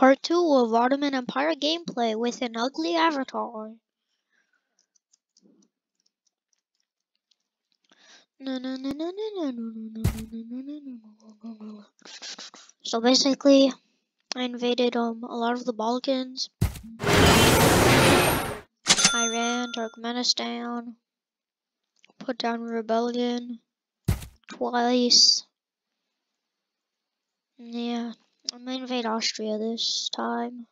part 2 of Ottoman Empire gameplay with an ugly avatar. So basically, I invaded um a lot of the Balkans, Iran, Turkmenistan, put down rebellion twice. Yeah, I'm gonna invade Austria this time.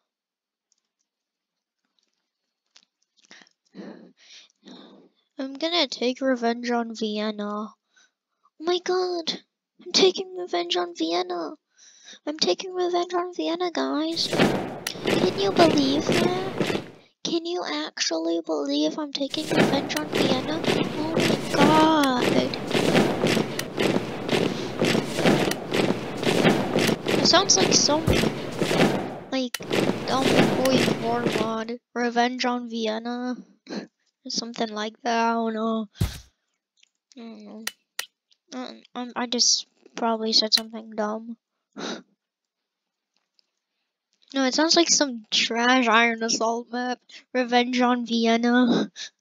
I'm gonna take revenge on Vienna. Oh my god! I'm taking revenge on Vienna! I'm taking revenge on Vienna, guys! Can you believe that? Can you actually believe I'm taking revenge on Vienna? Oh my god! It sounds like some, like, dumb boy war mod. Revenge on Vienna. something like that. I don't know. I don't know. Um, um, I just probably said something dumb. no, it sounds like some trash Iron Assault map. Revenge on Vienna.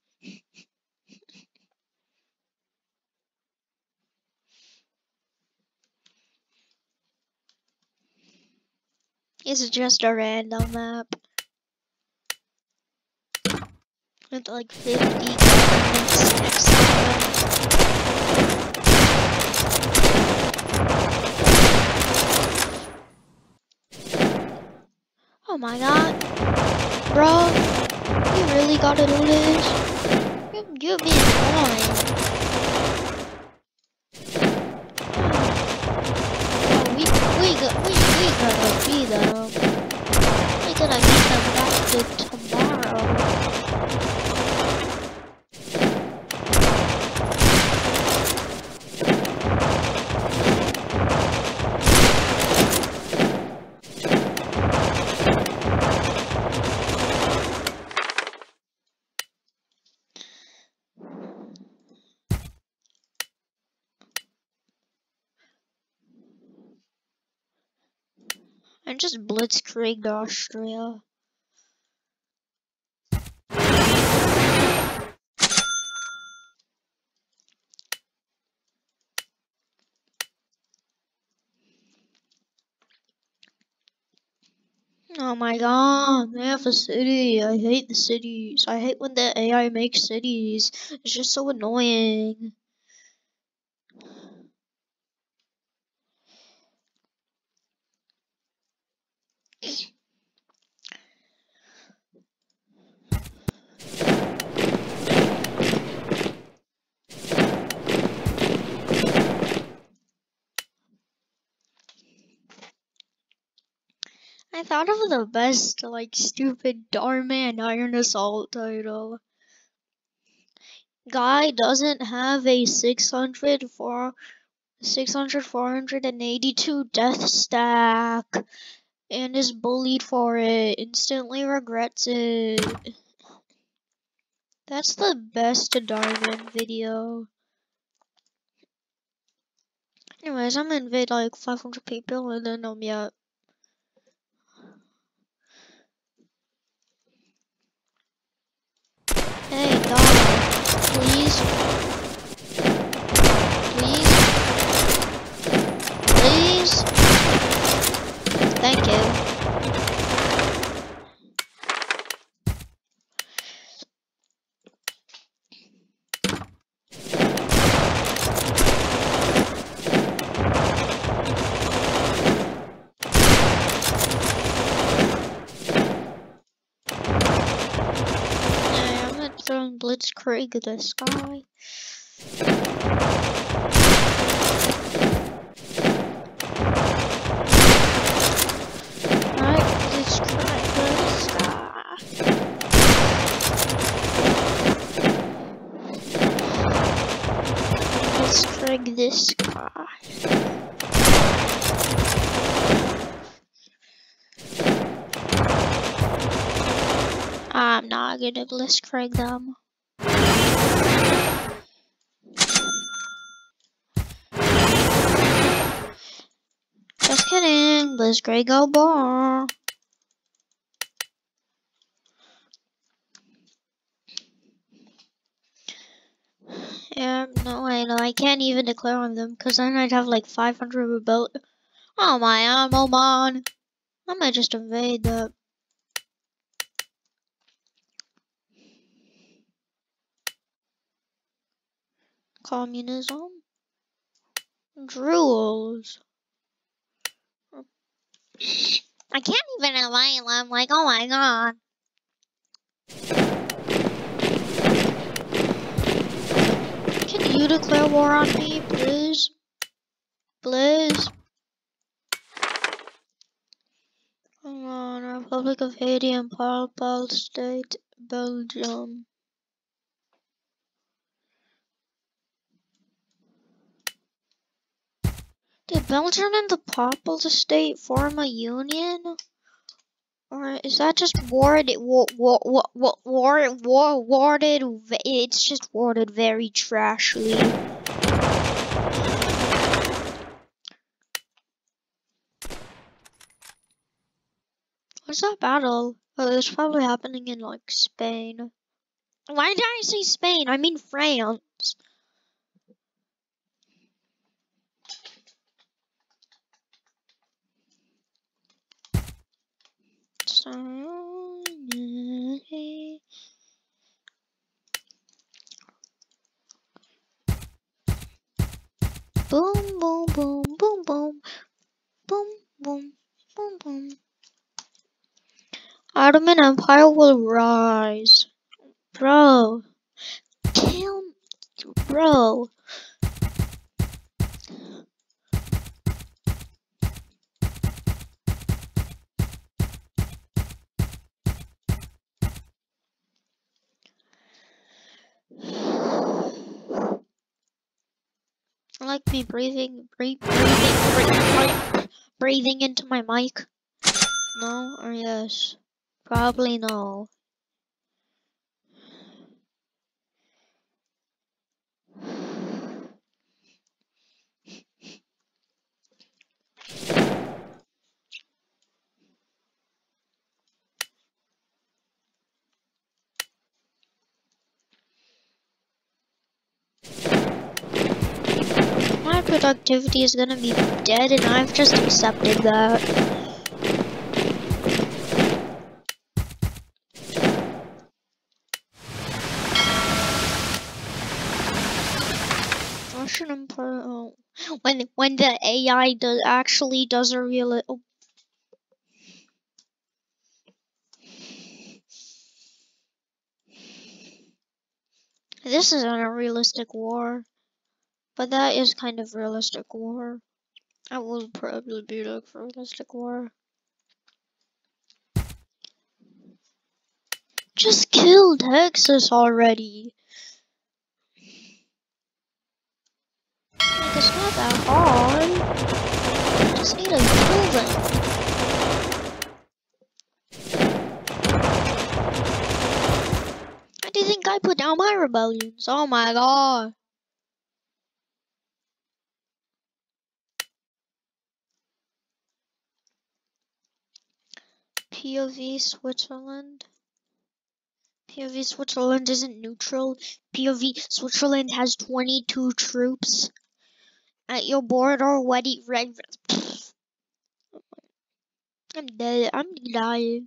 It's just a random map. With like 50 comments Oh my god. Bro, you really gotta do this? You're, you're being annoying. Oh, we, we, got, we, we gotta be them. We gotta beat I just blitzkrieged Austria. Oh my god, they have a city. I hate the cities. I hate when the AI makes cities. It's just so annoying. I thought of the best, like, stupid Darman Iron Assault title. Guy doesn't have a 600 for 600 482 death stack and is bullied for it. Instantly regrets it. That's the best Darman video. Anyways, I'm gonna invade like 500 people and then um yeah. Hey, dog, please. Please. Please. Thank you. Yeah, I'm gonna throw in Blitzkrieg this guy. Alright, Blitzkrieg this guy. Blitzkrieg this guy. I'm not gonna Blitzkrieg them. endless gray go bar. Yeah, no way, no, I can't even declare on them, because then I'd have like 500 rebel- Oh my, I'm I might just invade the- Communism? Drools. I can't even invite them. Like, oh my god. Can you declare war on me, please? Please? Come on, Republic of Haiti and Papal State, Belgium. Did Belgium and the Papal State form a union? Or is that just worded, war, war, war, war, war, it's just worded very trashly. What's that battle? Oh, it's probably happening in like Spain. Why did I say Spain? I mean France. Boom, boom, boom, boom, boom. Boom, boom, boom, boom. Ottoman Empire will rise. Bro. Kill. Bro. Like me breathing, breathing, breathing, breathing into my mic? No or yes? Probably no. Productivity is gonna be dead and I've just accepted that. Oh. When when the AI does actually does a real. Oh. This isn't a realistic war. But that is kind of realistic war. That will probably be like realistic war. Just kill Texas already. Like it's not that hard. Just need to kill them. Do you think I put down my rebellions? Oh my god. POV Switzerland. POV Switzerland isn't neutral. POV Switzerland has 22 troops at your border. Ready, red. I'm dead. I'm dying.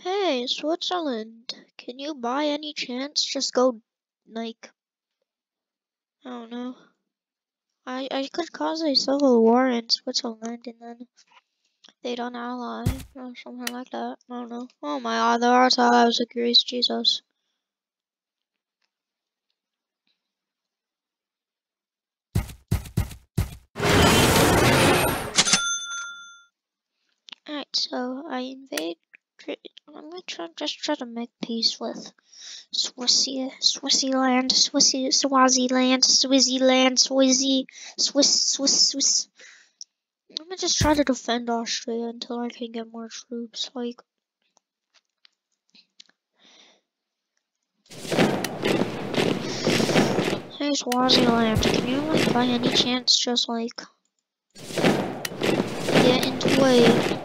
Hey, Switzerland, can you by any chance just go, like, I don't know. I, I could cause a civil war in Switzerland and then they don't ally or something like that. I don't know. Oh my god, there are times of grace, Jesus. Alright, so I invade. I'm gonna try, just try to make peace with Swissy, Swaziland, Swissy, Swaziland, Swaziland, Swizzy, Swiss, Swiss, Swiss. I'm gonna just try to defend Austria until I can get more troops. Like, hey Swaziland, can you like by any chance just like get into a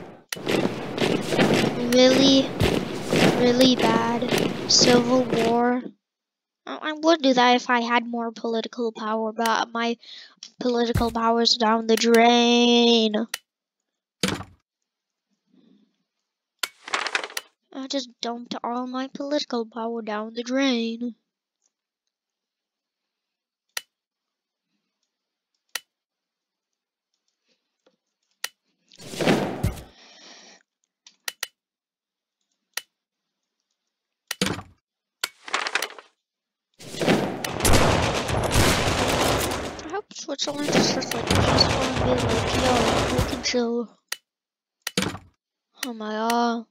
really really bad. Civil War. I would do that if I had more political power, but my political power is down the drain. I just dumped all my political power down the drain. I hope Switzerland is just like peaceful and be like, yo, we can chill. Oh my god.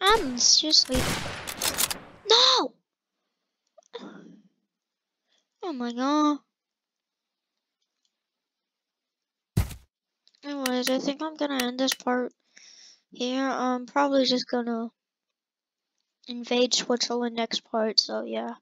I'm seriously. No! Oh my god. Anyways, I think I'm gonna end this part here. I'm probably just gonna invade Switzerland next part, so yeah.